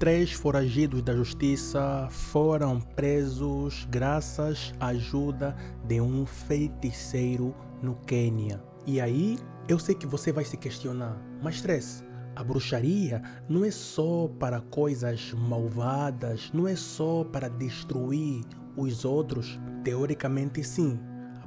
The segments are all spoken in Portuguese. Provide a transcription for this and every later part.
três foragidos da justiça foram presos graças à ajuda de um feiticeiro no Quênia. E aí, eu sei que você vai se questionar, mas Tress, a bruxaria não é só para coisas malvadas, não é só para destruir os outros? Teoricamente, sim.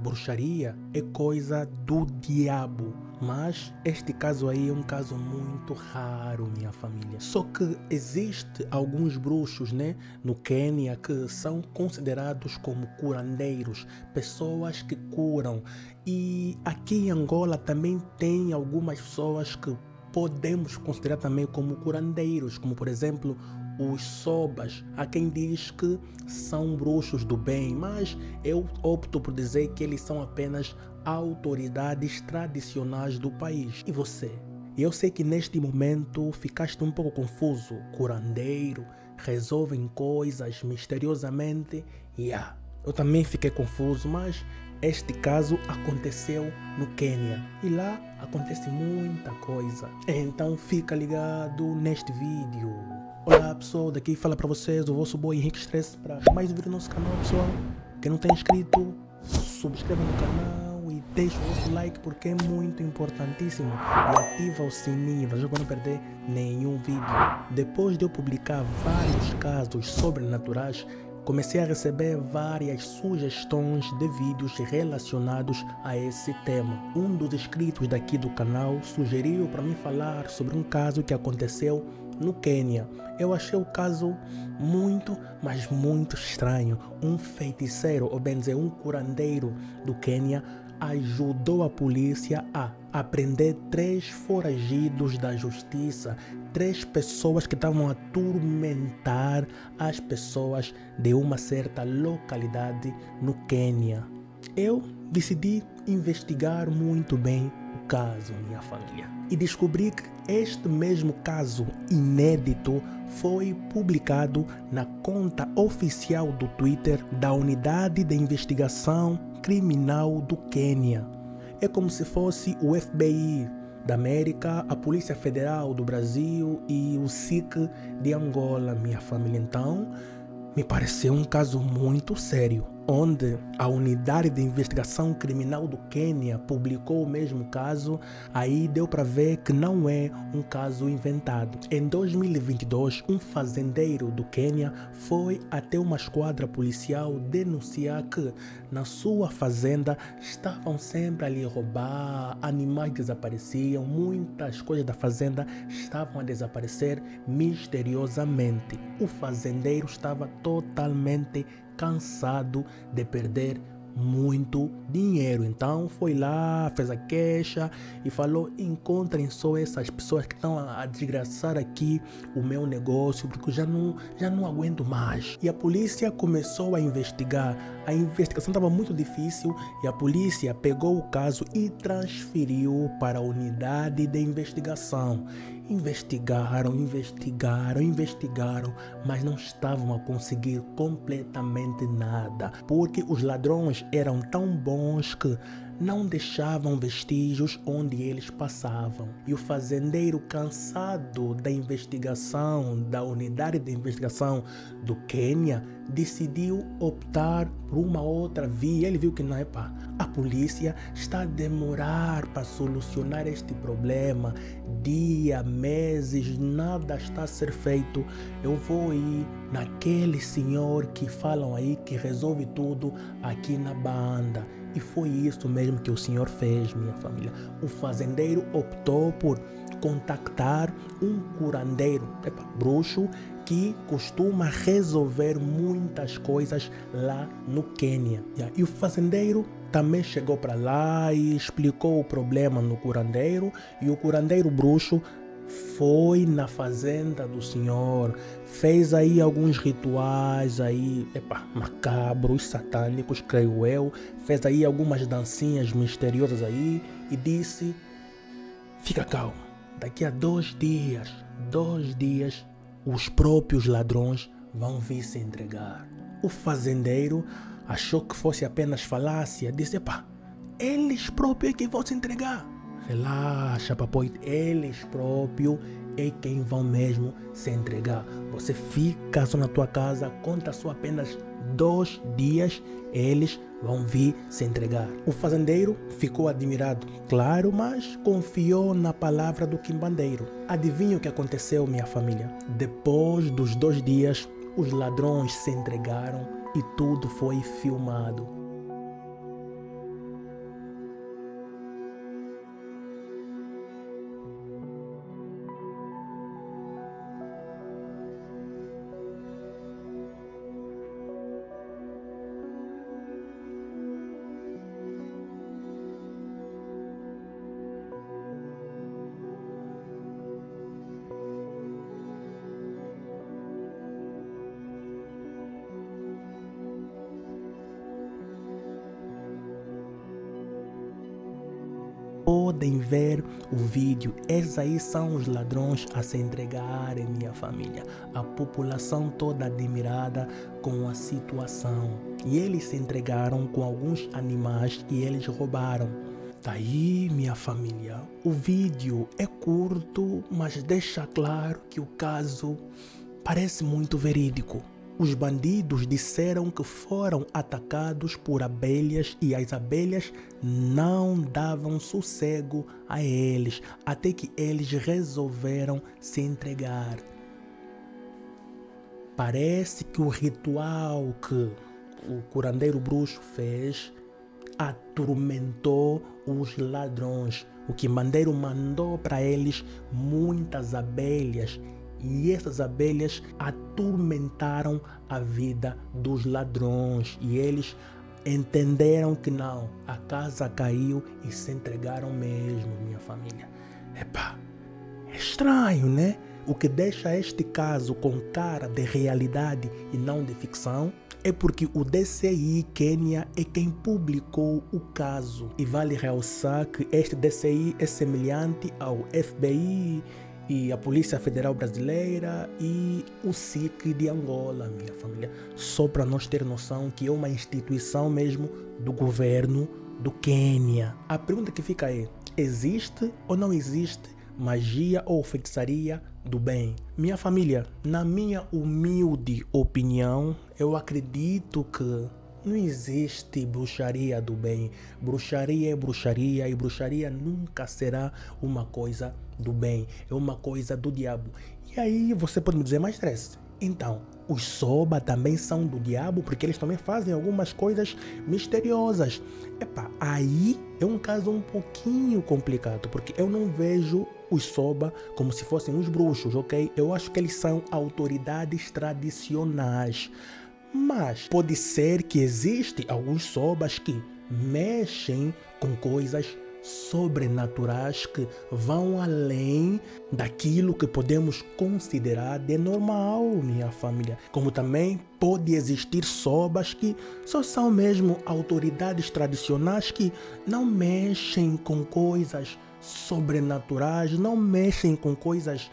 Bruxaria é coisa do diabo. Mas este caso aí é um caso muito raro, minha família. Só que existe alguns bruxos, né, no Quênia que são considerados como curandeiros, pessoas que curam. E aqui em Angola também tem algumas pessoas que podemos considerar também como curandeiros, como por exemplo os sobas. Há quem diz que são bruxos do bem, mas eu opto por dizer que eles são apenas autoridades tradicionais do país. E você? Eu sei que neste momento ficaste um pouco confuso. Curandeiro, resolvem coisas misteriosamente. Yeah, eu também fiquei confuso, mas este caso aconteceu no Quênia e lá acontece muita coisa. Então fica ligado neste vídeo. Olá pessoal, daqui fala para vocês o vosso boy Henrique Stress para mais um vídeo no nosso canal pessoal. Quem não tem inscrito, subscreva no canal e deixa o vosso like porque é muito importantíssimo. E ativa o sininho para não perder nenhum vídeo. Depois de eu publicar vários casos sobrenaturais, comecei a receber várias sugestões de vídeos relacionados a esse tema. Um dos inscritos daqui do canal sugeriu para mim falar sobre um caso que aconteceu no Quênia. Eu achei o caso muito, mas muito estranho. Um feiticeiro, ou bem dizer, um curandeiro do Quênia ajudou a polícia a aprender três foragidos da justiça, três pessoas que estavam a atormentar as pessoas de uma certa localidade no Quênia. Eu decidi investigar muito bem caso, minha família, e descobri que este mesmo caso inédito foi publicado na conta oficial do Twitter da Unidade de Investigação Criminal do Quênia. É como se fosse o FBI da América, a Polícia Federal do Brasil e o SIC de Angola, minha família. Então, me pareceu um caso muito sério onde a unidade de investigação criminal do Quênia publicou o mesmo caso, aí deu para ver que não é um caso inventado. Em 2022, um fazendeiro do Quênia foi até uma esquadra policial denunciar que na sua fazenda estavam sempre ali roubar, animais desapareciam, muitas coisas da fazenda estavam a desaparecer misteriosamente. O fazendeiro estava totalmente cansado de perder muito dinheiro. Então foi lá, fez a queixa e falou: encontrem só essas pessoas que estão a desgraçar aqui o meu negócio, porque eu já não, já não aguento mais. E a polícia começou a investigar. A investigação estava muito difícil e a polícia pegou o caso e transferiu para a unidade de investigação. Investigaram, investigaram, investigaram, mas não estavam a conseguir completamente nada, porque os ladrões eram tão bons que não deixavam vestígios onde eles passavam. E o fazendeiro, cansado da investigação da unidade de investigação do Quênia, decidiu optar por uma outra via. Ele viu que não é pá, a polícia está a demorar para solucionar este problema. Dia, meses, nada está a ser feito. Eu vou ir naquele senhor que falam aí que resolve tudo aqui na banda. E foi isso mesmo que o Senhor fez, minha família. O fazendeiro optou por contactar um curandeiro, bruxo, que costuma resolver muitas coisas lá no Quênia. E o fazendeiro também chegou para lá e explicou o problema no curandeiro, e o curandeiro bruxo foi na fazenda do Senhor, fez aí alguns rituais aí, epa, macabros, satânicos, creio eu, fez aí algumas dancinhas misteriosas aí e disse: Fica calmo, daqui a dois dias, dois dias, os próprios ladrões vão vir se entregar. O fazendeiro achou que fosse apenas falácia, disse: Epa, eles próprios é que vão se entregar. Relaxa, papai. Eles próprios é quem vão mesmo se entregar. Você fica só na tua casa, conta só apenas dois dias, eles vão vir se entregar. O fazendeiro ficou admirado, claro, mas confiou na palavra do quimbandeiro. Adivinha o que aconteceu, minha família? Depois dos dois dias, os ladrões se entregaram e tudo foi filmado. Podem ver o vídeo. Esses aí são os ladrões a se entregarem, minha família. A população toda admirada com a situação. E eles se entregaram com alguns animais que eles roubaram. Daí, minha família, o vídeo é curto, mas deixa claro que o caso parece muito verídico. Os bandidos disseram que foram atacados por abelhas e as abelhas não davam sossego a eles, até que eles resolveram se entregar. Parece que o ritual que o curandeiro bruxo fez atormentou os ladrões. O que mandeiro mandou para eles muitas abelhas e essas abelhas atormentaram a vida dos ladrões e eles entenderam que não, a casa caiu e se entregaram mesmo, minha família. Epá, é estranho, né? O que deixa este caso com cara de realidade e não de ficção é porque o DCI Quênia é quem publicou o caso. E vale realçar que este DCI é semelhante ao FBI e a Polícia Federal Brasileira e o SIC de Angola, minha família. Só para nós ter noção que é uma instituição mesmo do governo do Quênia. A pergunta que fica é: existe ou não existe magia ou feitiçaria do bem? Minha família, na minha humilde opinião, eu acredito que não existe bruxaria do bem. Bruxaria é bruxaria e bruxaria nunca será uma coisa do bem, é uma coisa do diabo. E aí você pode me dizer, mais stress. Então, os soba também são do diabo porque eles também fazem algumas coisas misteriosas. Epa, aí é um caso um pouquinho complicado porque eu não vejo os soba como se fossem os bruxos, ok? Eu acho que eles são autoridades tradicionais. Mas pode ser que existe alguns sobas que mexem com coisas sobrenaturais que vão além daquilo que podemos considerar de normal, minha família. Como também pode existir sobas que só são mesmo autoridades tradicionais que não mexem com coisas sobrenaturais, não mexem com coisas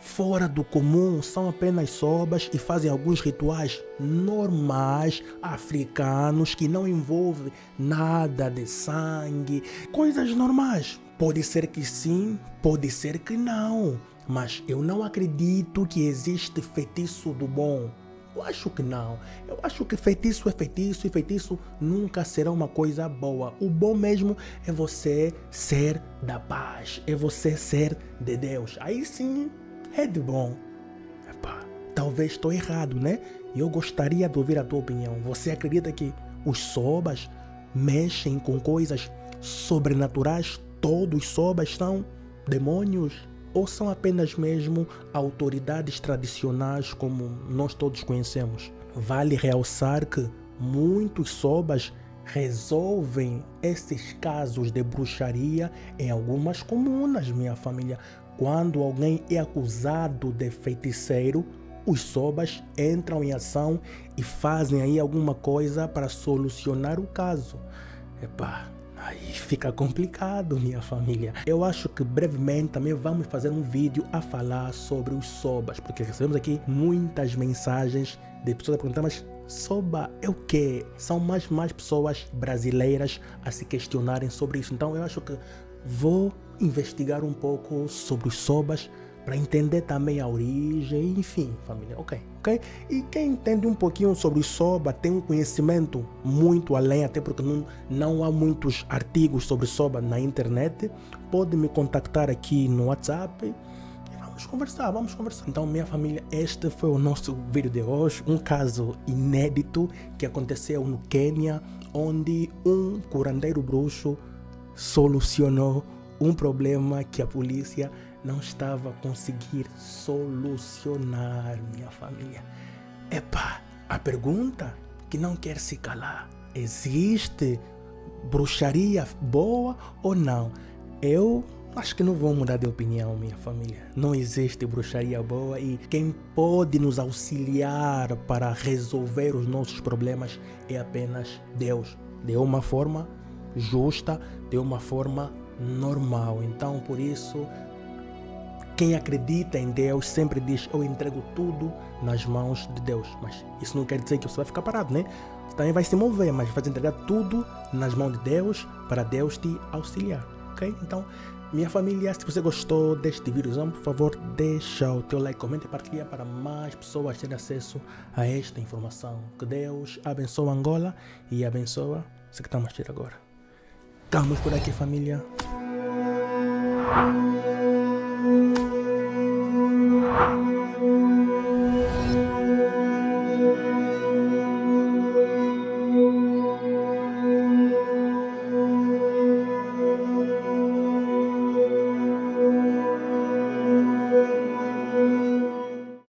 fora do comum, são apenas sobas e fazem alguns rituais normais africanos que não envolvem nada de sangue, coisas normais. Pode ser que sim, pode ser que não, mas eu não acredito que existe feitiço do bom. Eu acho que não. Eu acho que feitiço é feitiço e feitiço nunca será uma coisa boa. O bom mesmo é você ser da paz, é você ser de Deus. Aí sim é de bom. Talvez estou errado, né? E eu gostaria de ouvir a tua opinião. Você acredita que os sobas mexem com coisas sobrenaturais? Todos os sobas são demônios? Ou são apenas mesmo autoridades tradicionais como nós todos conhecemos? Vale realçar que muitos sobas resolvem esses casos de bruxaria em algumas comunas, minha família. Quando alguém é acusado de feiticeiro, os sobas entram em ação e fazem aí alguma coisa para solucionar o caso. Epá, aí fica complicado, minha família. Eu acho que brevemente também vamos fazer um vídeo a falar sobre os sobas, porque recebemos aqui muitas mensagens de pessoas a perguntar, mas soba é o que? São mais mais pessoas brasileiras a se questionarem sobre isso. Então eu acho que vou investigar um pouco sobre os sobas para entender também a origem, enfim, família, ok, ok? E quem entende um pouquinho sobre soba tem um conhecimento muito além, até porque não, não há muitos artigos sobre soba na internet, pode me contactar aqui no WhatsApp vamos conversar, vamos conversar. Então, minha família, este foi o nosso vídeo de hoje. Um caso inédito que aconteceu no Quênia, onde um curandeiro bruxo solucionou um problema que a polícia não estava conseguir solucionar, minha família. Epa, a pergunta que não quer se calar: existe bruxaria boa ou não? Eu acho que não vou mudar de opinião, minha família. Não existe bruxaria boa e quem pode nos auxiliar para resolver os nossos problemas é apenas Deus, de uma forma justa, de uma forma normal. Então, por isso, quem acredita em Deus sempre diz: Eu entrego tudo nas mãos de Deus. Mas isso não quer dizer que você vai ficar parado, né? Você também vai se mover, mas vai entregar tudo nas mãos de Deus para Deus te auxiliar, ok? Então, minha família, se você gostou deste vídeo, por favor, deixa o teu like, comenta e partilha para mais pessoas terem acesso a esta informação. Que Deus abençoe Angola e abençoe você que está a agora. Estamos por aqui, família. thank you